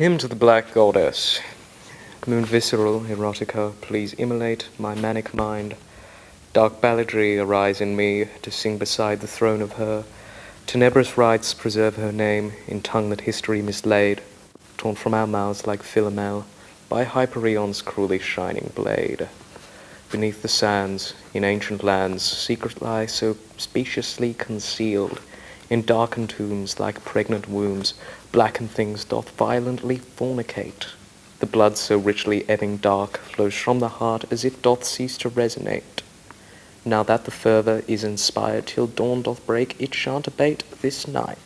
Hymn to the Black Goddess. Moon visceral, erotica, please immolate my manic mind. Dark balladry arise in me to sing beside the throne of her. Tenebrous rites preserve her name in tongue that history mislaid, torn from our mouths like Philomel by Hyperion's cruelly shining blade. Beneath the sands, in ancient lands, secret lie so speciously concealed. In darkened tombs, like pregnant wombs, blackened things doth violently fornicate. The blood so richly ebbing dark flows from the heart as if doth cease to resonate. Now that the fervour is inspired till dawn doth break, it shan't abate this night.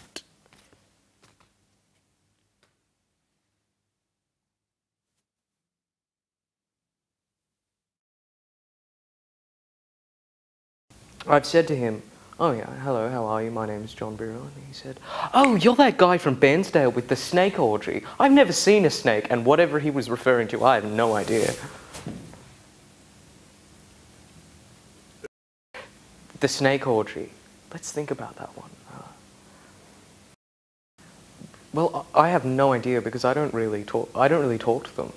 I've said to him, Oh yeah, hello, how are you? My name is John. And he said, Oh, you're that guy from Bairnsdale with the snake orgy. I've never seen a snake, and whatever he was referring to, I have no idea. The snake orgy. Let's think about that one. Uh, well, I have no idea because I don't really talk. I don't really talk to them.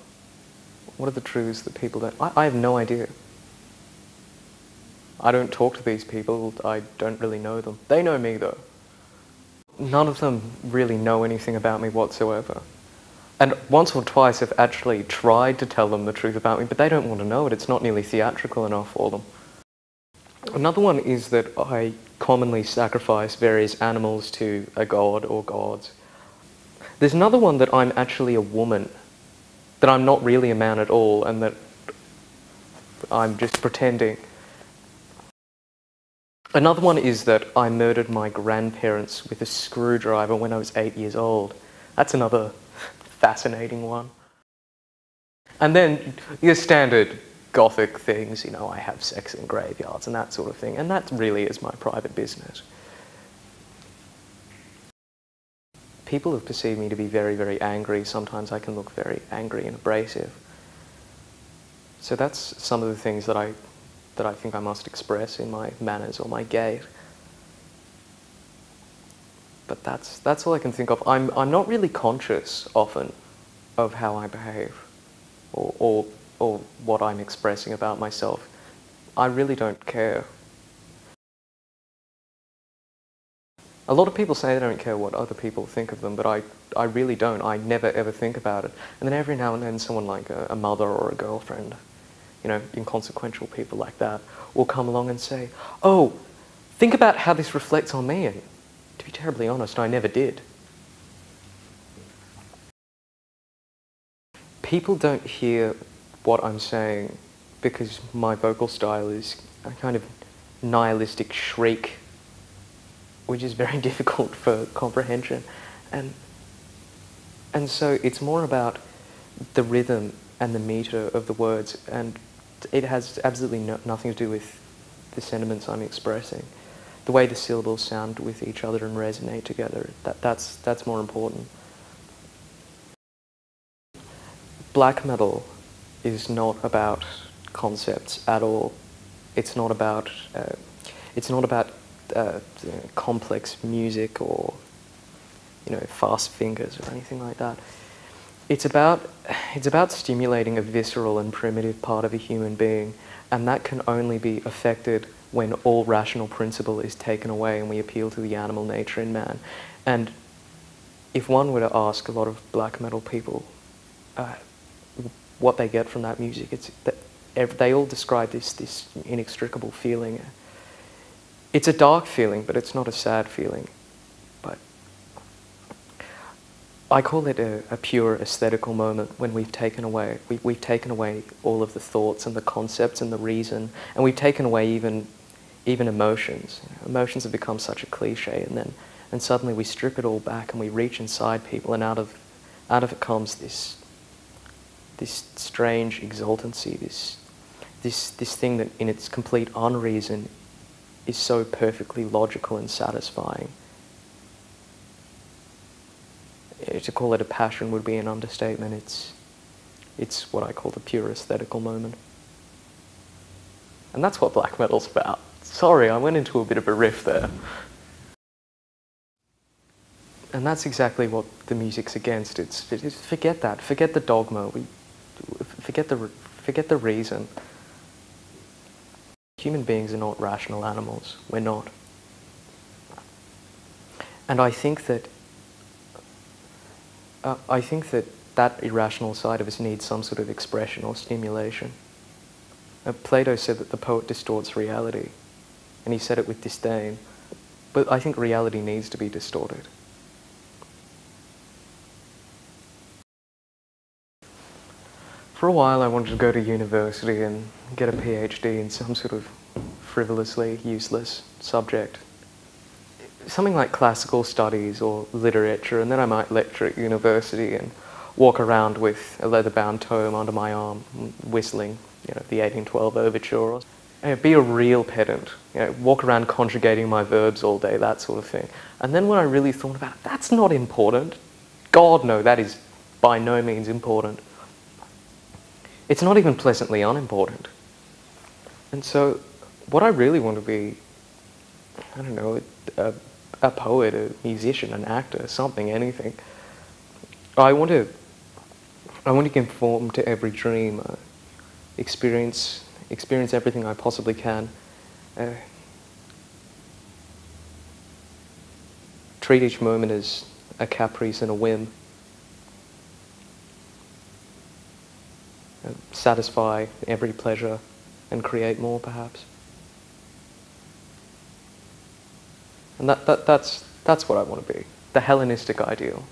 What are the truths that people don't? I, I have no idea. I don't talk to these people. I don't really know them. They know me though. None of them really know anything about me whatsoever. And once or twice I've actually tried to tell them the truth about me, but they don't want to know it. It's not nearly theatrical enough for them. Another one is that I commonly sacrifice various animals to a god or gods. There's another one that I'm actually a woman, that I'm not really a man at all, and that I'm just pretending. Another one is that I murdered my grandparents with a screwdriver when I was eight years old. That's another fascinating one. And then your standard gothic things, you know, I have sex in graveyards and that sort of thing, and that really is my private business. People have perceived me to be very, very angry. Sometimes I can look very angry and abrasive. So that's some of the things that I that I think I must express in my manners or my gait. But that's, that's all I can think of. I'm, I'm not really conscious often of how I behave or, or, or what I'm expressing about myself. I really don't care. A lot of people say they don't care what other people think of them, but I, I really don't. I never ever think about it. And then every now and then someone like a, a mother or a girlfriend you know, inconsequential people like that will come along and say, oh, think about how this reflects on me. And to be terribly honest, I never did. People don't hear what I'm saying because my vocal style is a kind of nihilistic shriek, which is very difficult for comprehension. And, and so it's more about the rhythm and the meter of the words and it has absolutely no, nothing to do with the sentiments I'm expressing. The way the syllables sound with each other and resonate together, that, that's, that's more important. Black metal is not about concepts at all. It's not about, uh, it's not about uh, complex music or you know, fast fingers or anything like that. It's about, it's about stimulating a visceral and primitive part of a human being, and that can only be affected when all rational principle is taken away and we appeal to the animal nature in man. And if one were to ask a lot of black metal people uh, what they get from that music, it's that they all describe this, this inextricable feeling. It's a dark feeling, but it's not a sad feeling. I call it a, a, pure aesthetical moment when we've taken away we, we've taken away all of the thoughts and the concepts and the reason, and we've taken away even even emotions. Emotions have become such a cliche, and then and suddenly we strip it all back and we reach inside people, and out of out of it comes this this strange exultancy, this this this thing that in its complete unreason is so perfectly logical and satisfying to call it a passion would be an understatement. It's, it's what I call the pure aesthetical moment. And that's what black metal's about. Sorry, I went into a bit of a riff there. and that's exactly what the music's against. It's, it's forget that. Forget the dogma. We, forget the forget the reason. Human beings are not rational animals. We're not. And I think that uh, I think that that irrational side of us needs some sort of expression or stimulation. Uh, Plato said that the poet distorts reality, and he said it with disdain. But I think reality needs to be distorted. For a while, I wanted to go to university and get a PhD in some sort of frivolously useless subject. Something like classical studies or literature, and then I might lecture at university and walk around with a leather-bound tome under my arm, whistling, you know, the 1812 overture. Know, be a real pedant. You know, walk around conjugating my verbs all day, that sort of thing. And then when I really thought about it, that's not important. God, no, that is by no means important. It's not even pleasantly unimportant. And so, what I really want to be, I don't know, a, a poet, a musician, an actor, something, anything. I want to, I want to conform to every dream, uh, experience, experience everything I possibly can. Uh, treat each moment as a caprice and a whim. satisfy every pleasure and create more, perhaps. And that, that, that's, that's what I want to be the Hellenistic ideal.